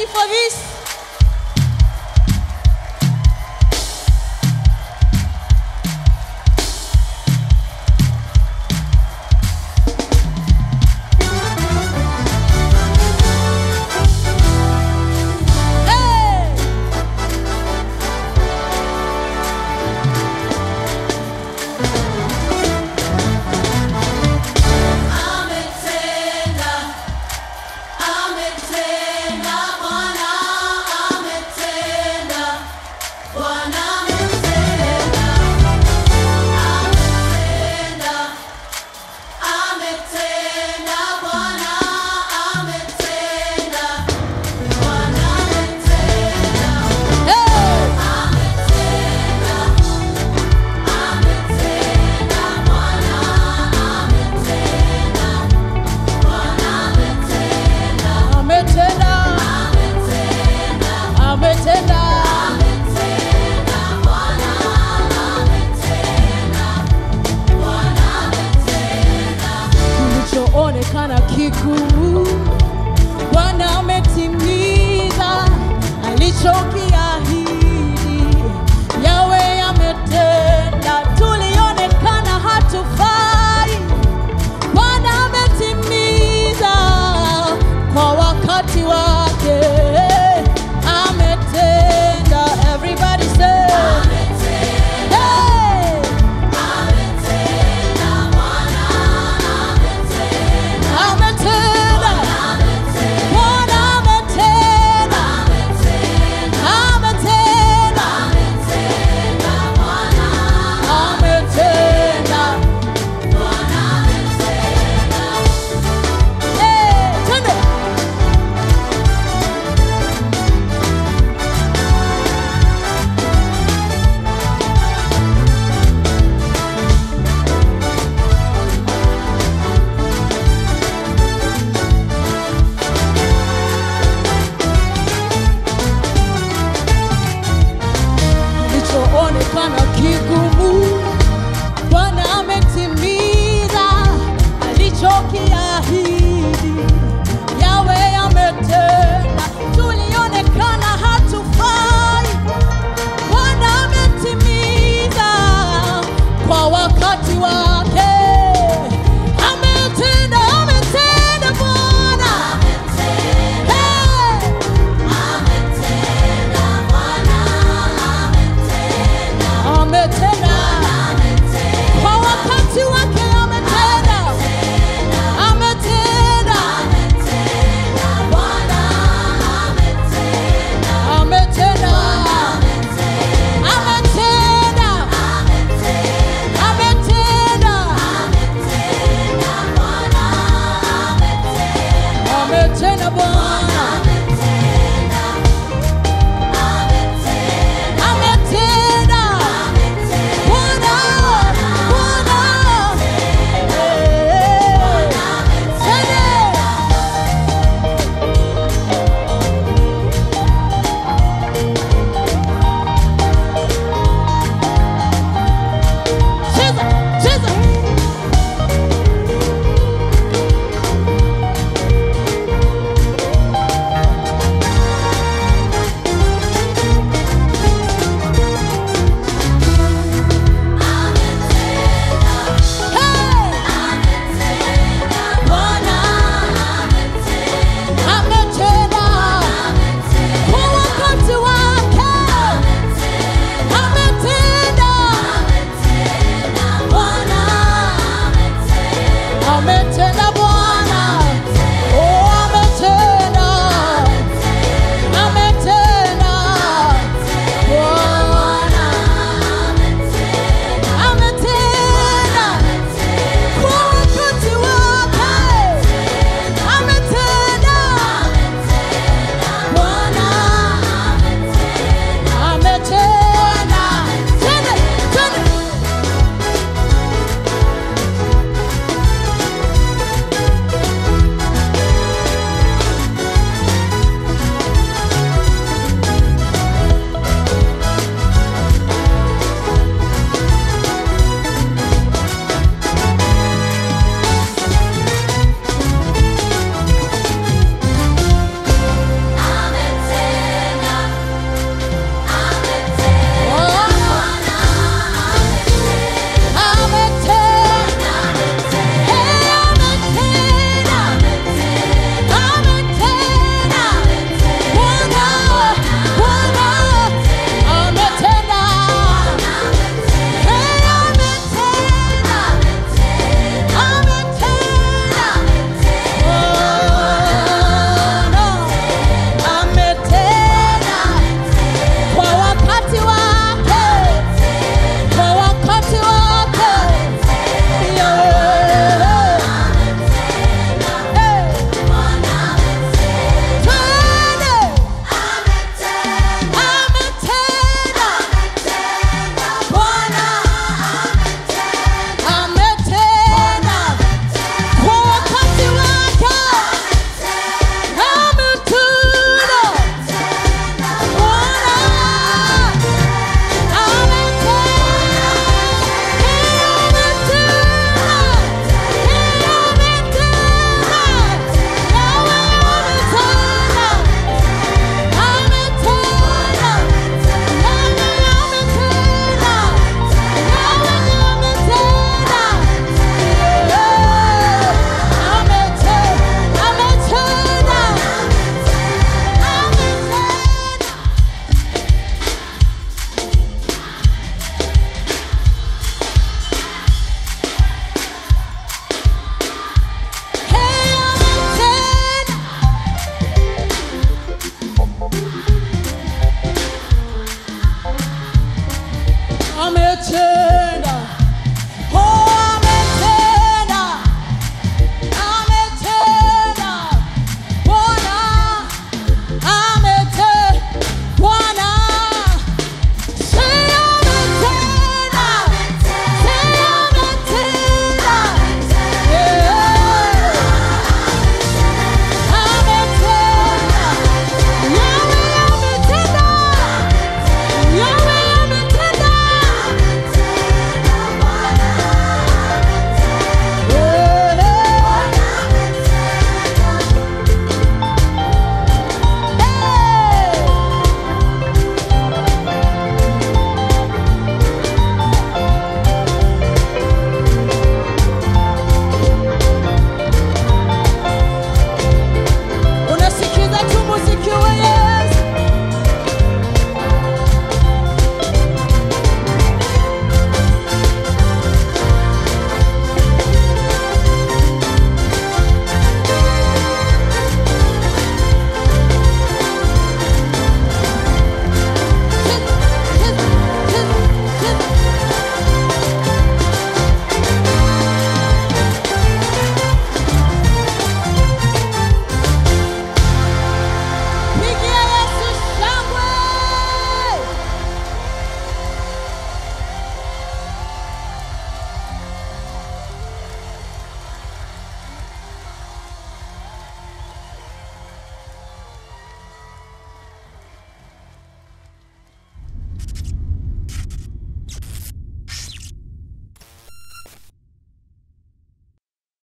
ali, Fabrício. Ametenda. Kilichoonekana kigumu, Bwana ametimiza alichokiahidi. tenable.